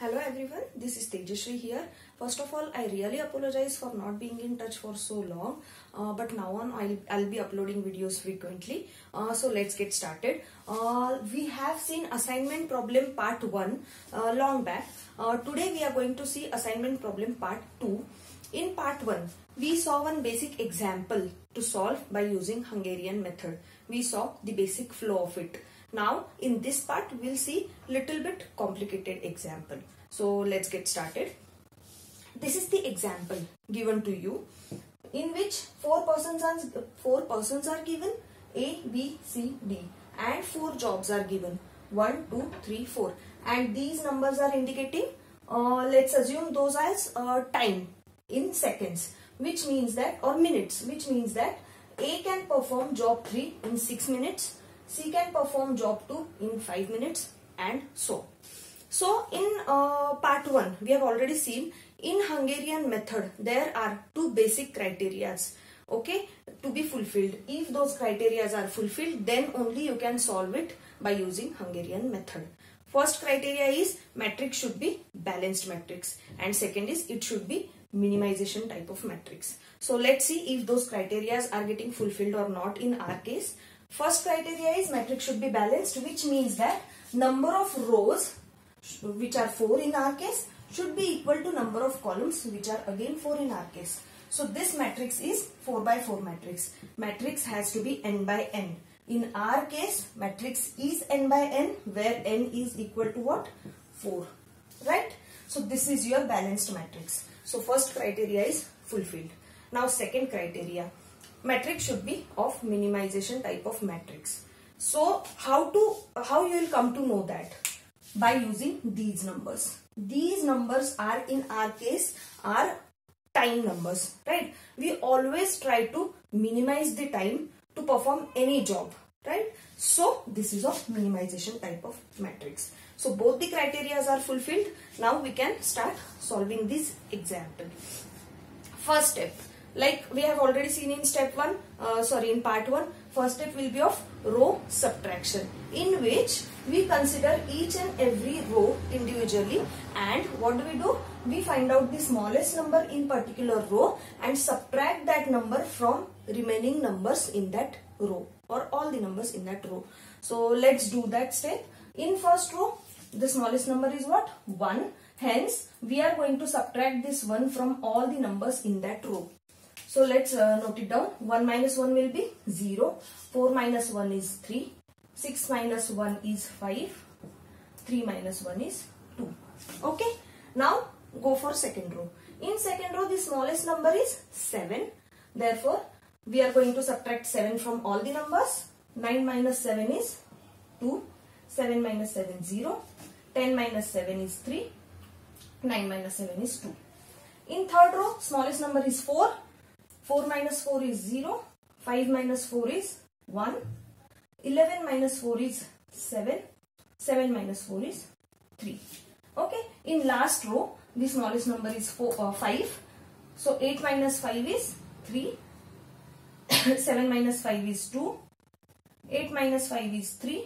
Hello everyone, this is Tejashree here. First of all, I really apologize for not being in touch for so long. Uh, but now on, I'll, I'll be uploading videos frequently. Uh, so let's get started. Uh, we have seen assignment problem part 1 uh, long back. Uh, today we are going to see assignment problem part 2. In part 1, we saw one basic example to solve by using Hungarian method. We saw the basic flow of it. Now in this part we'll see little bit complicated example. So let's get started. This is the example given to you in which four persons are four persons are given A, B, C, D and four jobs are given 1, 2, 3, 4 and these numbers are indicating uh, let's assume those as uh, time in seconds which means that or minutes which means that A can perform job 3 in 6 minutes C can perform job 2 in 5 minutes and so. So in uh, part 1 we have already seen in Hungarian method there are two basic criterias okay to be fulfilled. If those criterias are fulfilled then only you can solve it by using Hungarian method. First criteria is matrix should be balanced matrix and second is it should be minimization type of matrix. So let's see if those criterias are getting fulfilled or not in our case. First criteria is matrix should be balanced which means that number of rows which are 4 in our case should be equal to number of columns which are again 4 in our case. So this matrix is 4 by 4 matrix. Matrix has to be n by n. In our case matrix is n by n where n is equal to what? 4. Right? So this is your balanced matrix. So first criteria is fulfilled. Now second criteria matrix should be of minimization type of matrix. So how to how you will come to know that by using these numbers. These numbers are in our case are time numbers right. We always try to minimize the time to perform any job right. So this is of minimization type of matrix. So both the criteria are fulfilled. Now we can start solving this example. First step like we have already seen in step 1 uh, sorry in part 1 first step will be of row subtraction in which we consider each and every row individually. And what do we do? We find out the smallest number in particular row and subtract that number from remaining numbers in that row or all the numbers in that row. So let's do that step. In first row the smallest number is what? 1 hence we are going to subtract this 1 from all the numbers in that row so let's uh, note it down. 1 minus 1 will be 0. 4 minus 1 is 3. 6 minus 1 is 5. 3 minus 1 is 2. Okay. Now go for second row. In second row the smallest number is 7. Therefore we are going to subtract 7 from all the numbers. 9 minus 7 is 2. 7 minus 7 is 0. 10 minus 7 is 3. 9 minus 7 is 2. In third row smallest number is 4. 4 minus 4 is 0. 5 minus 4 is 1. 11 minus 4 is 7. 7 minus 4 is 3. Okay. In last row, the smallest number is four, uh, 5. So 8 minus 5 is 3. 7 minus 5 is 2. 8 minus 5 is 3.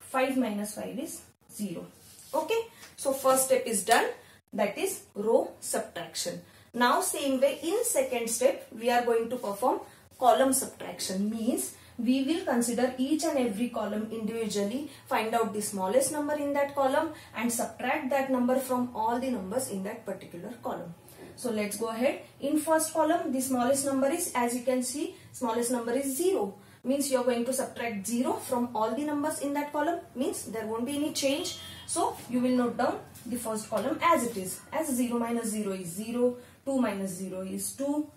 5 minus 5 is 0. Okay. So first step is done. That is row subtraction. Now same way in second step we are going to perform column subtraction means we will consider each and every column individually find out the smallest number in that column and subtract that number from all the numbers in that particular column. So let's go ahead. In first column the smallest number is as you can see smallest number is 0 means you are going to subtract 0 from all the numbers in that column means there won't be any change. So you will note down the first column as it is as 0 minus 0 is 0 2 minus 0 is 2.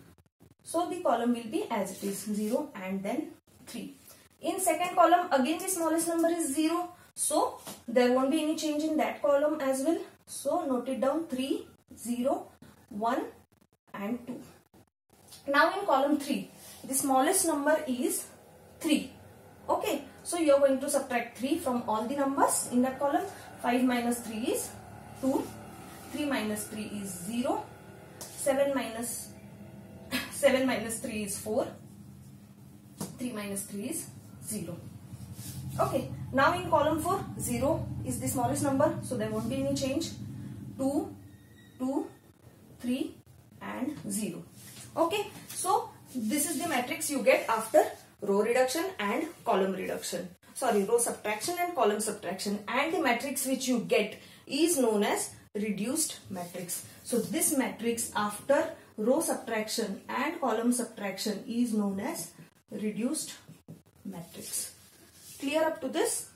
So the column will be as it is 0 and then 3. In second column again the smallest number is 0. So there won't be any change in that column as well. So note it down 3, 0, 1 and 2. Now in column 3 the smallest number is 3. Okay. So you are going to subtract 3 from all the numbers in that column. 5 minus 3 is 2. 3 minus 3 is 0. 7 minus 7 minus 3 is 4. 3 minus 3 is 0. Okay. Now in column 4, 0 is the smallest number. So there won't be any change. 2, 2, 3 and 0. Okay, so this is the matrix you get after row reduction and column reduction. Sorry, row subtraction and column subtraction and the matrix which you get is known as reduced matrix. So this matrix after row subtraction and column subtraction is known as reduced matrix. Clear up to this?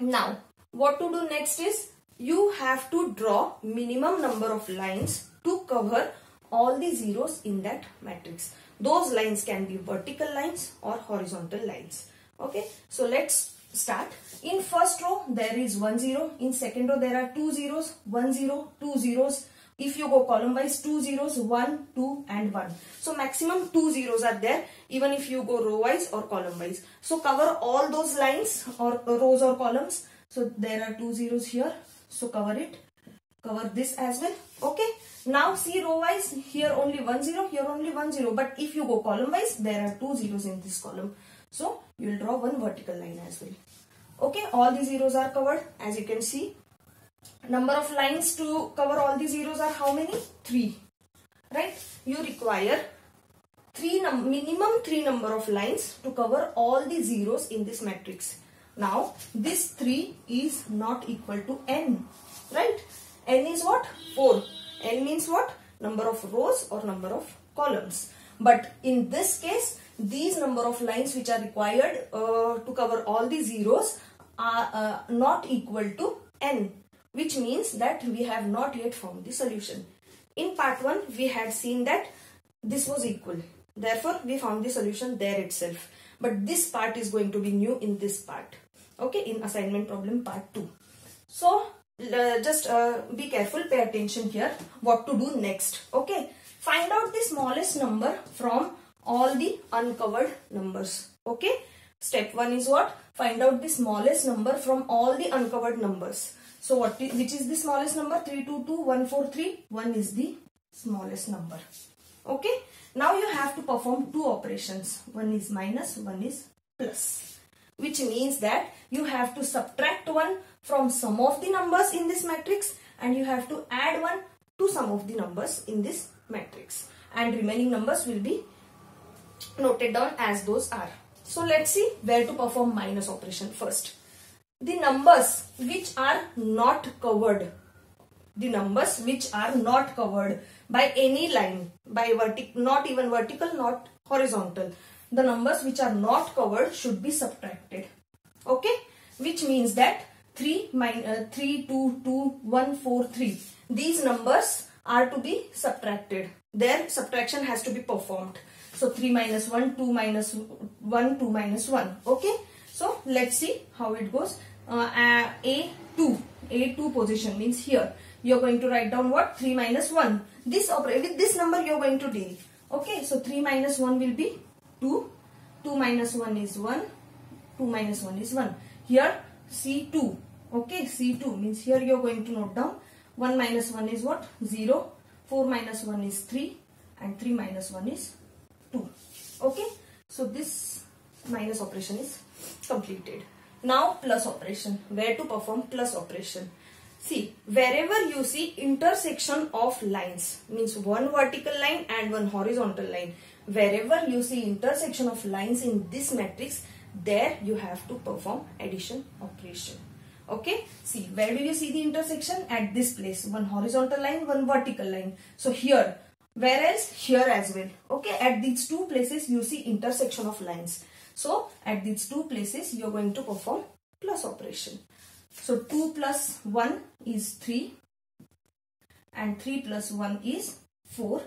Now, what to do next is you have to draw minimum number of lines to cover all the zeros in that matrix. Those lines can be vertical lines or horizontal lines. Okay, so let's start. In first row, there is one zero. In second row, there are two zeros, one zero, two zeros. If you go column wise, two zeros, one, two and one. So maximum two zeros are there even if you go row wise or column wise. So cover all those lines or rows or columns. So there are two zeros here. So cover it. Cover this as well. Okay. Now see row wise here only one zero, here only one zero. But if you go column wise, there are two zeros in this column. So you will draw one vertical line as well. Okay, all the zeros are covered as you can see. Number of lines to cover all the zeros are how many? 3. Right? You require three minimum 3 number of lines to cover all the zeros in this matrix. Now, this 3 is not equal to n. Right? n is what? 4. n means what? Number of rows or number of columns. But in this case, these number of lines which are required uh, to cover all the zeros are uh, not equal to n which means that we have not yet found the solution. In part 1 we had seen that this was equal therefore we found the solution there itself but this part is going to be new in this part okay in assignment problem part 2. So uh, just uh, be careful pay attention here what to do next okay find out the smallest number from all the uncovered numbers. Okay. Step 1 is what? Find out the smallest number from all the uncovered numbers. So what is, which is the smallest number? 322143. 1 is the smallest number. Okay. Now you have to perform two operations. One is minus, one is plus. Which means that you have to subtract 1 from some of the numbers in this matrix and you have to add 1 to some of the numbers in this matrix. And remaining numbers will be noted down as those are. So let's see where to perform minus operation first. The numbers which are not covered, the numbers which are not covered by any line, by vertical, not even vertical, not horizontal. The numbers which are not covered should be subtracted. Okay, which means that 3, minus, uh, 3, 2, 2, 1, 4, 3. These numbers are to be subtracted. Their subtraction has to be performed. So 3 minus 1, 2 minus 1, 2 minus 1. Okay. So let's see how it goes. Uh, A2, A2 position means here. You're going to write down what? 3 minus 1. This with this number you're going to deal. Okay. So 3 minus 1 will be 2. 2 minus 1 is 1. 2 minus 1 is 1. Here C2. Okay. C2 means here you're going to note down 1 minus 1 is what? 0. 4 minus 1 is 3 and 3 minus 1 is 2 okay? So this minus operation is completed. Now plus operation. Where to perform plus operation? See wherever you see intersection of lines means one vertical line and one horizontal line wherever you see intersection of lines in this matrix there you have to perform addition operation. Okay? See where do you see the intersection? At this place. One horizontal line one vertical line. So here Whereas here as well. Okay, at these two places you see intersection of lines. So at these two places you are going to perform plus operation. So 2 plus 1 is 3 and 3 plus 1 is 4.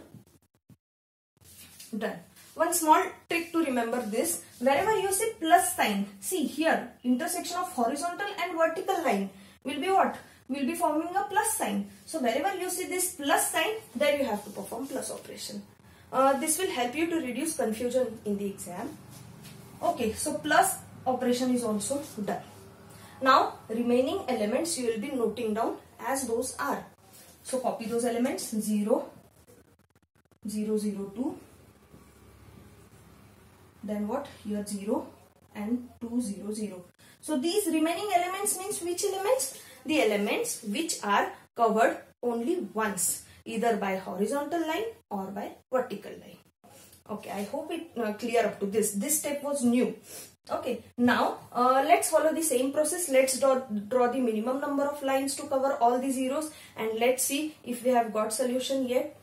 Done. One small trick to remember this. Wherever you see plus sign, see here intersection of horizontal and vertical line will be what? Will be forming a plus sign. So wherever you see this plus sign, there you have to perform plus operation. Uh, this will help you to reduce confusion in the exam. Okay, so plus operation is also done. Now remaining elements you will be noting down as those are. So copy those elements 0, 0, 0, 2. Then what? Here 0 and 2, 0, 0. So these remaining elements means which elements? The elements which are covered only once either by horizontal line or by vertical line. Okay, I hope it uh, clear up to this. This step was new. Okay, now uh, let's follow the same process. Let's draw, draw the minimum number of lines to cover all the zeros and let's see if we have got solution yet.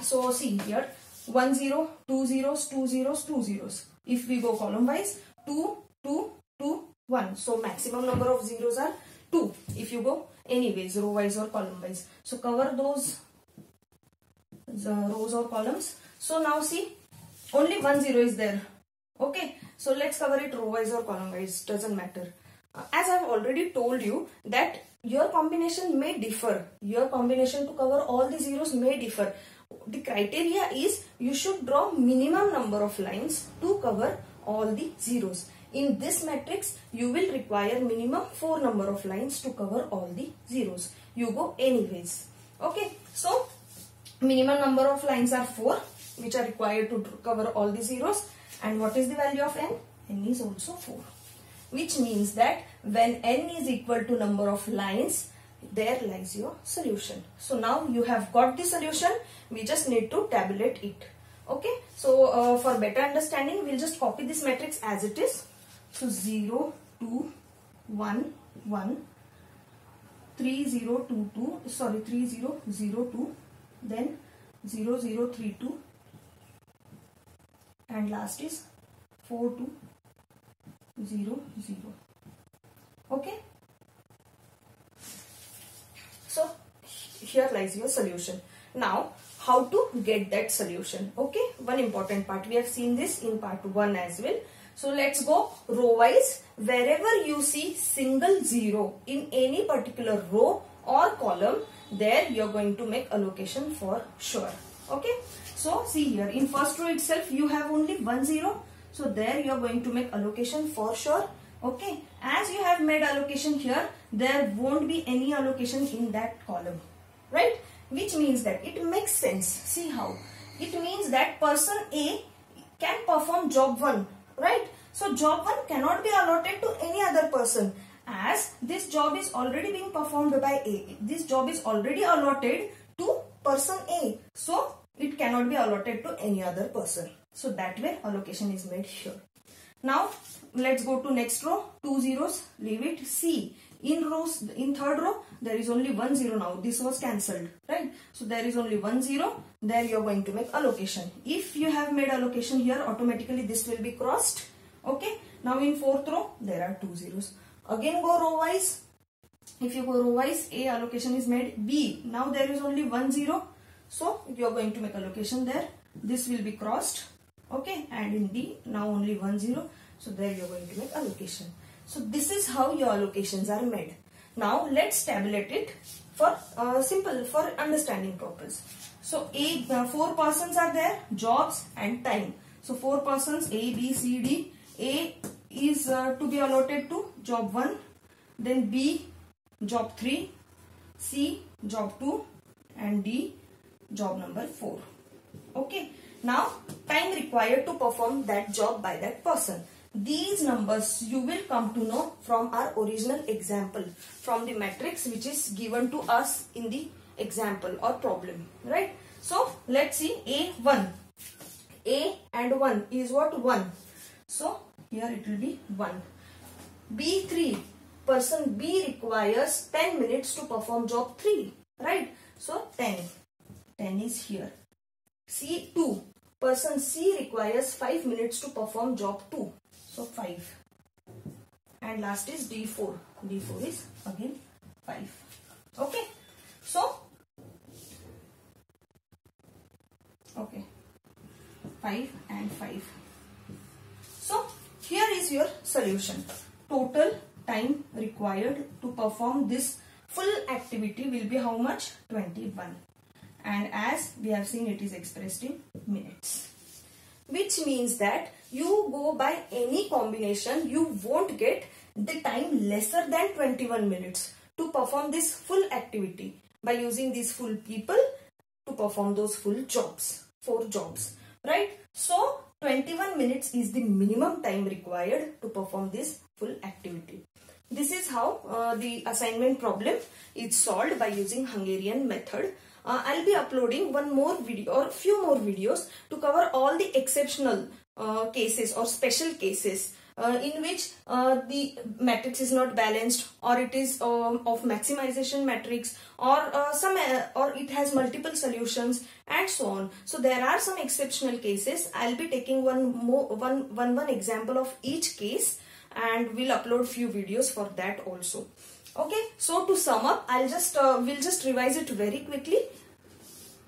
So see here, 1 0, 2 zeros, 2 zeros, 2 zeros. If we go column wise, 2, 2, 2, 1. So maximum number of zeros are 2 if you go anyways row wise or column wise. So cover those the rows or columns. So now see only one zero is there. Okay. So let's cover it row wise or column wise. Doesn't matter. As I've already told you that your combination may differ. Your combination to cover all the zeros may differ. The criteria is you should draw minimum number of lines to cover all the zeros. In this matrix, you will require minimum 4 number of lines to cover all the zeros. You go anyways. Okay. So, minimum number of lines are 4 which are required to cover all the zeros. And what is the value of n? n is also 4. Which means that when n is equal to number of lines, there lies your solution. So now you have got the solution. We just need to tabulate it. Okay. So uh, for better understanding, we'll just copy this matrix as it is. So 0, 2, 1, 1, 3, 0, 2, 2, sorry 3, 0, 0, 2, then 0, 0, 3, 2 and last is 4, 2, 0, 0. Okay. So here lies your solution. Now how to get that solution. Okay. One important part. We have seen this in part 1 as well. So let's go row wise. Wherever you see single zero in any particular row or column, there you're going to make allocation for sure. Okay. So see here in first row itself you have only one zero. So there you're going to make allocation for sure. Okay. As you have made allocation here, there won't be any allocation in that column. Right. Which means that it makes sense. See how. It means that person A can perform job 1 right? So job 1 cannot be allotted to any other person as this job is already being performed by A. This job is already allotted to person A. So it cannot be allotted to any other person. So that way allocation is made here. Now let's go to next row. Two zeros. Leave it. C. In rows, in third row, there is only one zero now. This was cancelled, right? So there is only one zero. There you are going to make allocation. If you have made allocation here, automatically this will be crossed. Okay. Now in fourth row, there are two zeros. Again go row wise. If you go row wise, A allocation is made. B. Now there is only one zero. So you are going to make allocation there. This will be crossed. Okay. And in D, now only one zero. So there you are going to make allocation. So this is how your allocations are made. Now let's tabulate it for uh, simple for understanding purpose. So A uh, four persons are there, jobs and time. So four persons A, B, C, D. A is uh, to be allotted to job 1, then B job 3, C job 2 and D job number 4. Okay. Now time required to perform that job by that person. These numbers you will come to know from our original example from the matrix which is given to us in the example or problem right. So let's see A1. A and 1 is what 1. So here it will be 1. B3 person B requires 10 minutes to perform job 3 right. So 10. 10 is here. C2 person C requires 5 minutes to perform job 2. So 5. And last is D4. D4 is again 5. Okay. So, okay. 5 and 5. So, here is your solution. Total time required to perform this full activity will be how much? 21. And as we have seen it is expressed in minutes. Which means that you go by any combination, you won't get the time lesser than 21 minutes to perform this full activity by using these full people to perform those full jobs, four jobs, right? So, 21 minutes is the minimum time required to perform this full activity. this is how uh, the assignment problem is solved by using Hungarian method. Uh, I'll be uploading one more video or few more videos to cover all the exceptional uh, cases or special cases uh, in which uh, the matrix is not balanced or it is um, of maximization matrix or uh, some uh, or it has multiple solutions and so on. So there are some exceptional cases. I'll be taking one more one one one example of each case and we'll upload few videos for that also. Okay so to sum up i'll just uh, we'll just revise it very quickly.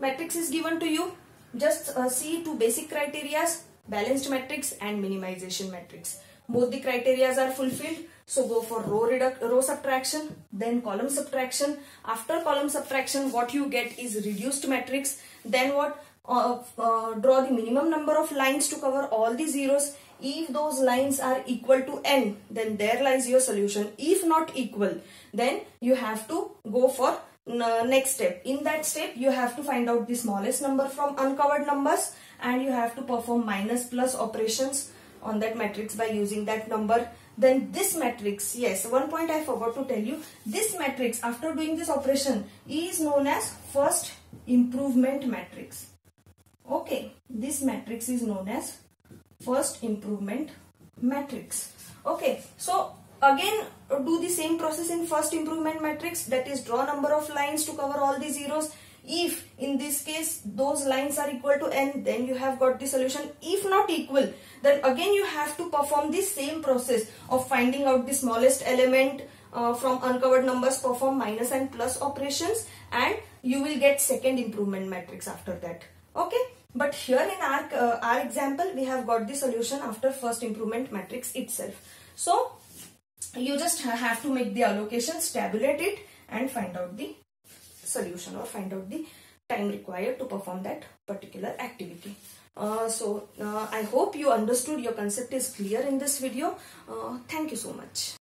Matrix is given to you. Just uh, see two basic criterias balanced matrix and minimization matrix both the criterias are fulfilled. So go for row reduct row subtraction then column subtraction. After column subtraction what you get is reduced matrix. Then what? Uh, uh, draw the minimum number of lines to cover all the zeros. If those lines are equal to n, then there lies your solution. If not equal, then you have to go for uh, next step. In that step, you have to find out the smallest number from uncovered numbers and you have to perform minus plus operations on that matrix by using that number. Then this matrix, yes, one point I forgot to tell you, this matrix after doing this operation is known as first improvement matrix. Okay, this matrix is known as first improvement matrix. Okay, so again do the same process in first improvement matrix that is draw number of lines to cover all the zeros. If in this case those lines are equal to n then you have got the solution. If not equal then again you have to perform the same process of finding out the smallest element uh, from uncovered numbers perform minus and plus operations and you will get second improvement matrix after that. Okay. But here in our, uh, our example, we have got the solution after first improvement matrix itself. So, you just have to make the allocations, tabulate it and find out the solution or find out the time required to perform that particular activity. Uh, so, uh, I hope you understood your concept is clear in this video. Uh, thank you so much.